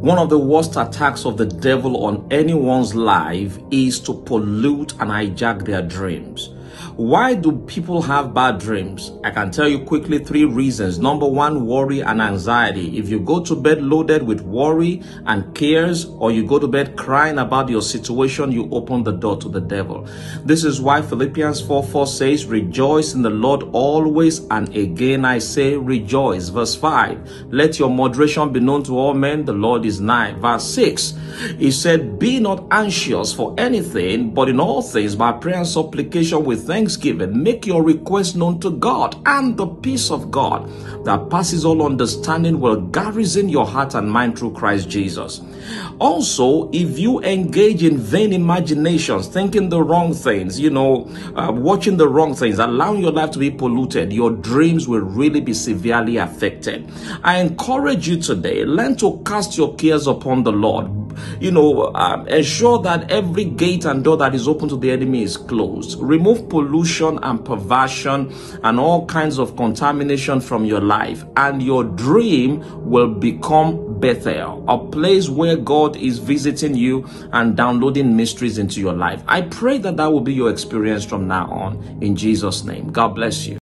One of the worst attacks of the devil on anyone's life is to pollute and hijack their dreams. Why do people have bad dreams? I can tell you quickly three reasons. Number one, worry and anxiety. If you go to bed loaded with worry and cares, or you go to bed crying about your situation, you open the door to the devil. This is why Philippians 4 4 says, Rejoice in the Lord always, and again I say, Rejoice. Verse 5, Let your moderation be known to all men, the Lord is nigh. Verse 6, He said, Be not anxious for anything, but in all things by prayer and supplication with thanks thanksgiving, make your request known to God, and the peace of God that passes all understanding will garrison your heart and mind through Christ Jesus. Also, if you engage in vain imaginations, thinking the wrong things, you know, uh, watching the wrong things, allowing your life to be polluted, your dreams will really be severely affected. I encourage you today, learn to cast your cares upon the Lord you know, um, ensure that every gate and door that is open to the enemy is closed. Remove pollution and perversion and all kinds of contamination from your life, and your dream will become Bethel, a place where God is visiting you and downloading mysteries into your life. I pray that that will be your experience from now on. In Jesus' name, God bless you.